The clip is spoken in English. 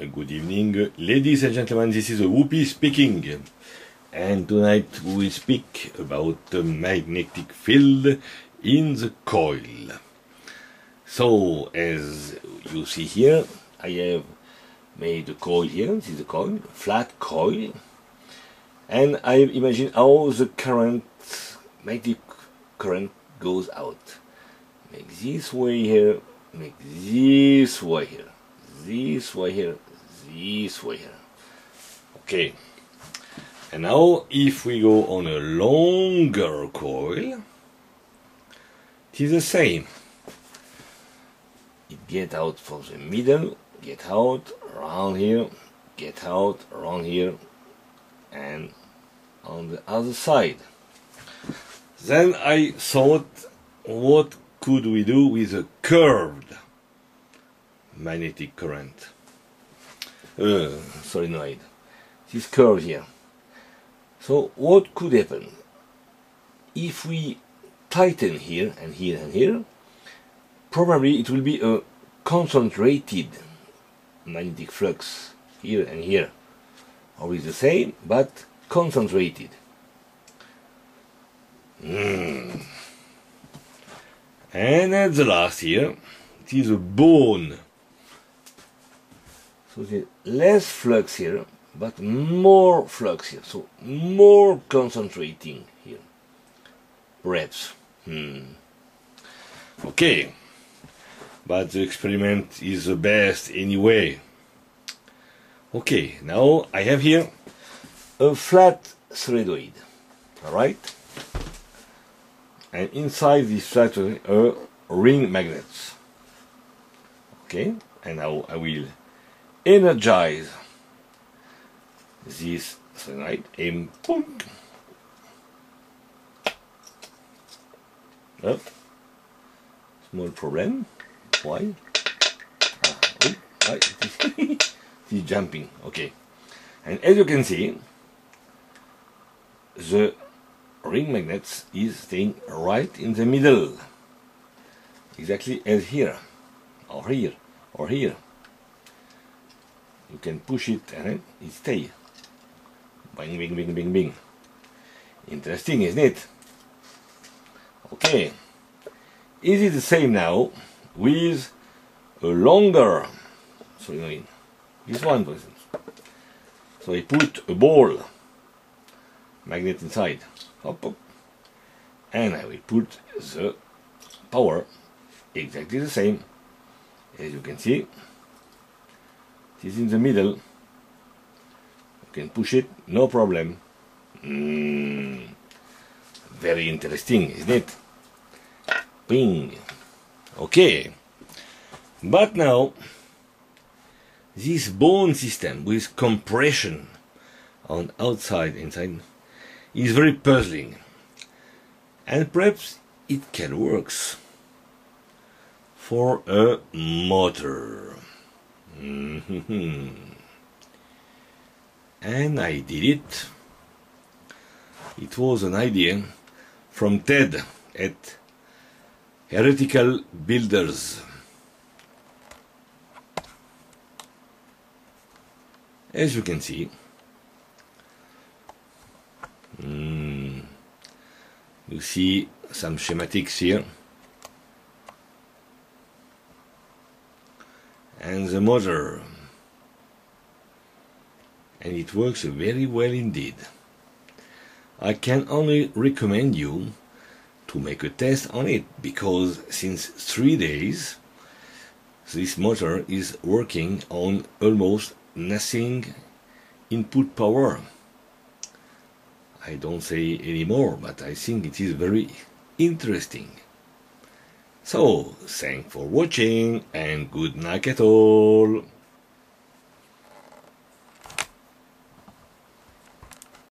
Good evening, ladies and gentlemen. This is Woopy speaking, and tonight we speak about the magnetic field in the coil. So, as you see here, I have made a coil here. This is a coil, flat coil, and I imagine how the current, magnetic current, goes out. Make this way here, make this way here this way here, this way. Okay. And now if we go on a longer coil, it is the same. It get out from the middle, get out around here, get out around here, and on the other side. Then I thought, what could we do with a curved magnetic current uh, solenoid this curve here. So what could happen? If we tighten here and here and here probably it will be a concentrated magnetic flux here and here. Always the same but concentrated. Mm. and at the last here it is a bone so the less flux here, but more flux here. So more concentrating here. Perhaps. Hmm. Okay. But the experiment is the best anyway. Okay, now I have here a flat solenoid. Alright? And inside this flat solenoid are ring magnets. Okay, and now I will energize this tonight in boom. Oh, small problem. Why? Ah, oh, right. He's jumping. Okay. And as you can see, the ring magnets is staying right in the middle. Exactly as here, or here, or here you can push it and it stays. Bing, bing, bing, bing, bing. Interesting, isn't it? Okay. Is it the same now with a longer solenoid? This one, for instance. So I put a ball magnet inside. Hop, hop. And I will put the power exactly the same as you can see it is in the middle. You can push it, no problem. Mm, very interesting, isn't it? Ping. Okay. But now, this bone system with compression on outside inside is very puzzling. And perhaps it can work for a motor. Mm-hmm. And I did it. It was an idea from Ted at Heretical Builders. As you can see, mm, you see some schematics here. And the motor and it works very well indeed. I can only recommend you to make a test on it because since three days this motor is working on almost nothing input power. I don't say anymore, but I think it is very interesting. So, thanks for watching and good night at all.